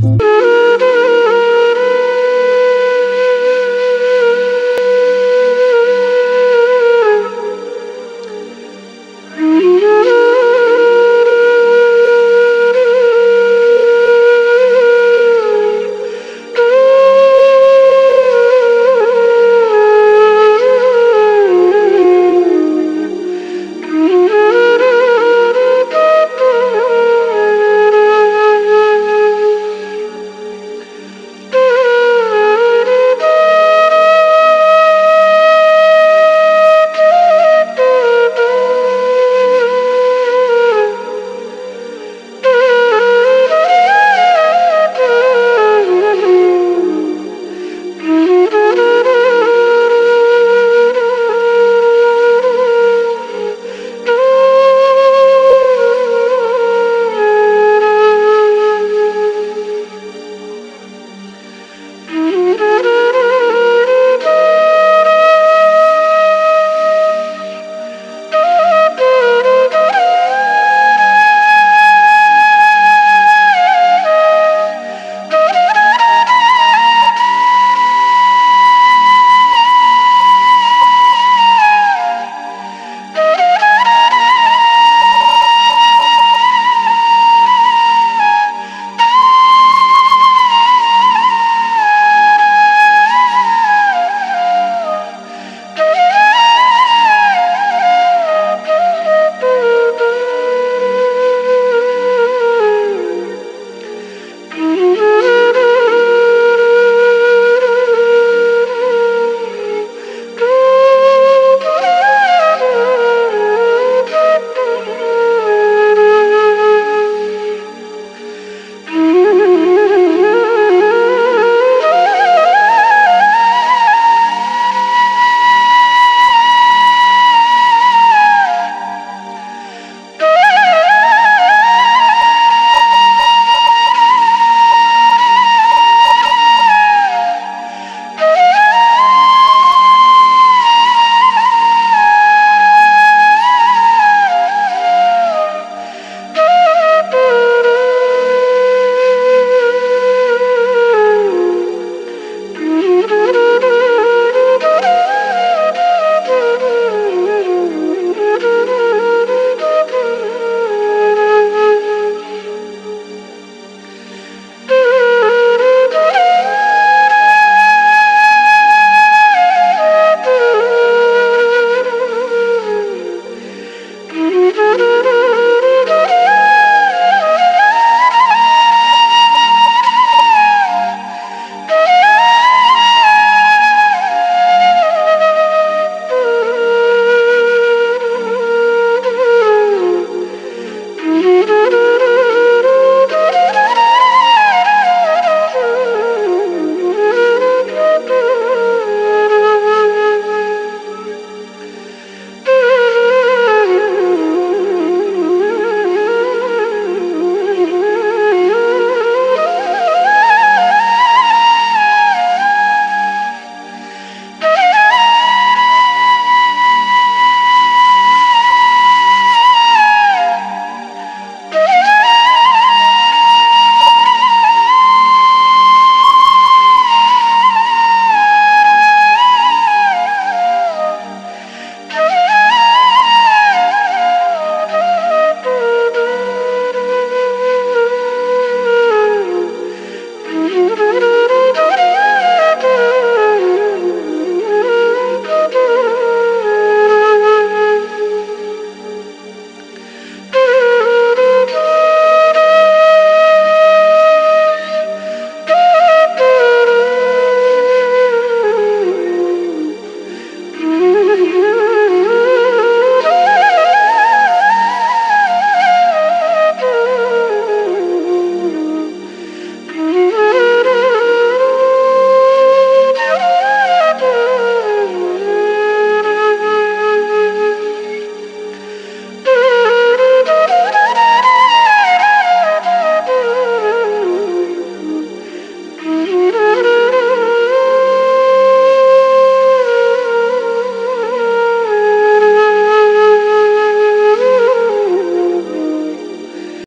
Bye.